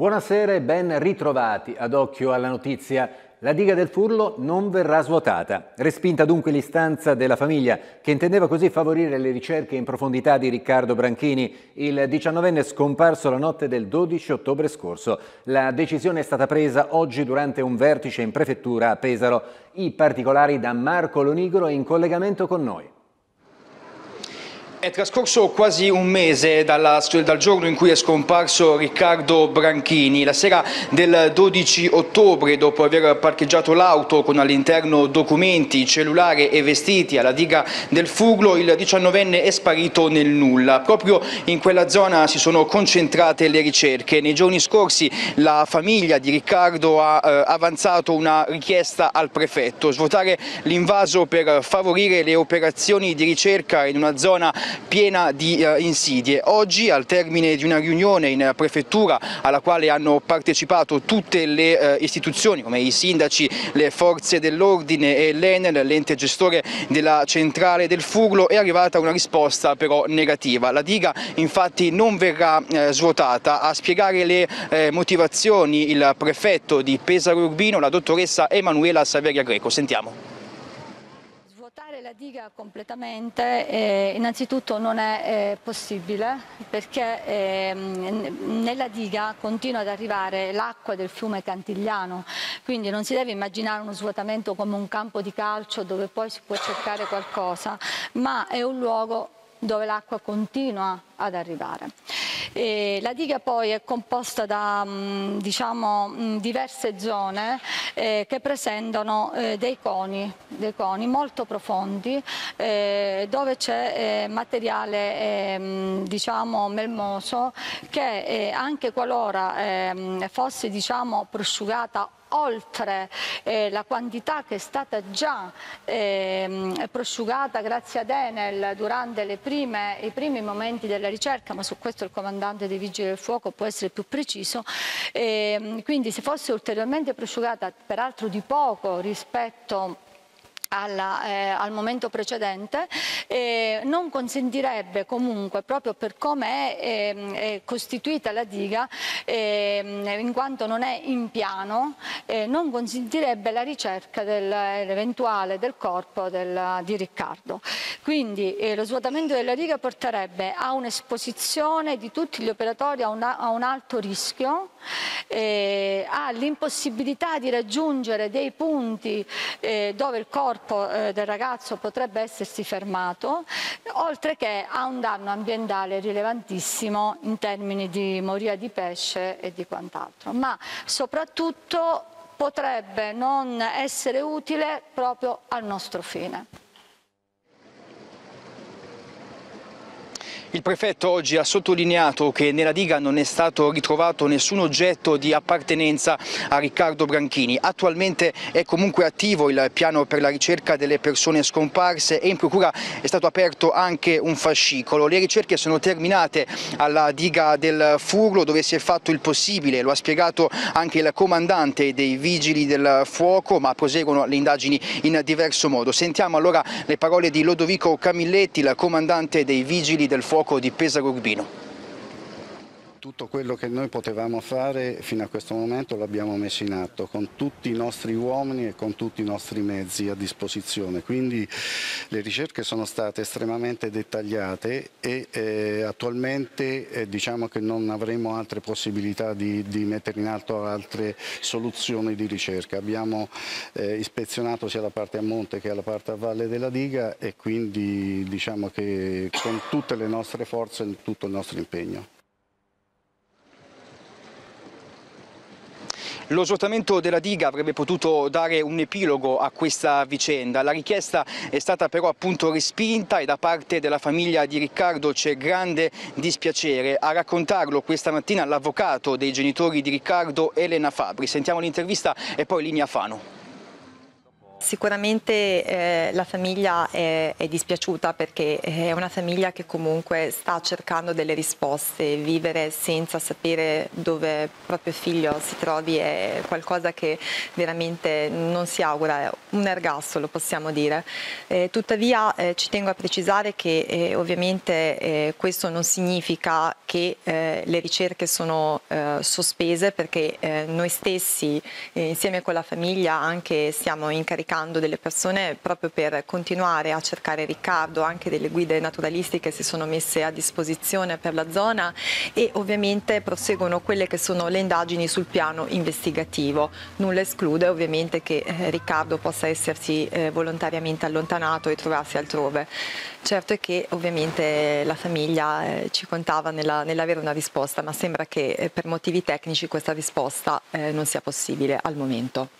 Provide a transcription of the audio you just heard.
Buonasera e ben ritrovati ad occhio alla notizia. La diga del Furlo non verrà svuotata. Respinta dunque l'istanza della famiglia che intendeva così favorire le ricerche in profondità di Riccardo Branchini, il diciannovenne scomparso la notte del 12 ottobre scorso. La decisione è stata presa oggi durante un vertice in prefettura a Pesaro. I particolari da Marco Lonigro in collegamento con noi. È trascorso quasi un mese dalla, dal giorno in cui è scomparso Riccardo Branchini. La sera del 12 ottobre, dopo aver parcheggiato l'auto con all'interno documenti, cellulare e vestiti alla diga del Fuglo, il diciannovenne è sparito nel nulla. Proprio in quella zona si sono concentrate le ricerche. Nei giorni scorsi la famiglia di Riccardo ha eh, avanzato una richiesta al prefetto, svuotare l'invaso per favorire le operazioni di ricerca in una zona piena di eh, insidie. Oggi al termine di una riunione in prefettura alla quale hanno partecipato tutte le eh, istituzioni come i sindaci, le forze dell'ordine e l'Enel, l'ente gestore della centrale del Furlo, è arrivata una risposta però negativa. La diga infatti non verrà eh, svuotata. A spiegare le eh, motivazioni il prefetto di Pesaro Urbino, la dottoressa Emanuela Saveria Greco. Sentiamo diga completamente eh, innanzitutto non è eh, possibile perché eh, nella diga continua ad arrivare l'acqua del fiume Cantigliano, quindi non si deve immaginare uno svuotamento come un campo di calcio dove poi si può cercare qualcosa, ma è un luogo dove l'acqua continua ad arrivare. E la diga poi è composta da mm, diciamo, mm, diverse zone eh, che presentano eh, dei, coni, dei, coni, molto profondi eh, dove c'è eh, materiale ehm, diciamo, melmoso che eh, anche qualora ehm, fosse diciamo, prosciugata oltre eh, la quantità che è stata già eh, prosciugata grazie ad Enel durante prime, i primi momenti della ricerca, ma su questo il comandante dei Vigili del Fuoco può essere più preciso, eh, quindi se fosse ulteriormente prosciugata peraltro di poco rispetto alla, eh, al momento precedente, eh, non consentirebbe comunque, proprio per come è, eh, è costituita la diga, ehm, in quanto non è in piano, eh, non consentirebbe la ricerca dell'eventuale del corpo del, di Riccardo. Quindi eh, lo svuotamento della diga porterebbe a un'esposizione di tutti gli operatori a, una, a un alto rischio, eh, all'impossibilità di raggiungere dei punti dove il corpo corpo eh, del ragazzo potrebbe essersi fermato, oltre che a un danno ambientale rilevantissimo in termini di moria di pesce e di quant'altro, ma soprattutto potrebbe non essere utile proprio al nostro fine. Il prefetto oggi ha sottolineato che nella diga non è stato ritrovato nessun oggetto di appartenenza a Riccardo Branchini. Attualmente è comunque attivo il piano per la ricerca delle persone scomparse e in procura è stato aperto anche un fascicolo. Le ricerche sono terminate alla diga del Furlo dove si è fatto il possibile, lo ha spiegato anche il comandante dei vigili del fuoco, ma proseguono le indagini in diverso modo. Sentiamo allora le parole di Lodovico Camilletti, il comandante dei vigili del fuoco fuoco di Pesaro Urbino. Tutto quello che noi potevamo fare fino a questo momento l'abbiamo messo in atto con tutti i nostri uomini e con tutti i nostri mezzi a disposizione, quindi le ricerche sono state estremamente dettagliate e eh, attualmente eh, diciamo che non avremo altre possibilità di, di, mettere in atto altre soluzioni di ricerca. Abbiamo eh, ispezionato sia la parte a monte che la parte a valle della diga e quindi diciamo che con tutte le nostre forze e tutto il nostro impegno. Lo svuotamento della diga avrebbe potuto dare un epilogo a questa vicenda. La richiesta è stata però appunto respinta e da parte della famiglia di Riccardo c'è grande dispiacere. A raccontarlo questa mattina l'avvocato dei genitori di Riccardo, Elena Fabri. Sentiamo l'intervista e poi linea Fano Sicuramente eh, la famiglia è, è, dispiaciuta perché è una famiglia che comunque sta cercando delle risposte, vivere senza sapere dove proprio figlio si trovi è qualcosa che veramente non si augura, è un ergastolo possiamo dire. Eh, tuttavia eh, ci tengo a precisare che eh, ovviamente eh, questo non significa che eh, le ricerche sono sospese perché noi stessi insieme con la famiglia anche stiamo incaricando cercando delle persone proprio per continuare a cercare Riccardo, anche delle guide naturalistiche si sono messe a disposizione per la zona e ovviamente proseguono quelle che sono le indagini sul piano investigativo. Nulla esclude ovviamente che eh, Riccardo possa essersi eh, volontariamente allontanato e trovarsi altrove. Certo è che ovviamente la famiglia eh, ci contava nella, nell'avere una risposta, ma sembra che per motivi tecnici questa risposta non sia possibile al momento.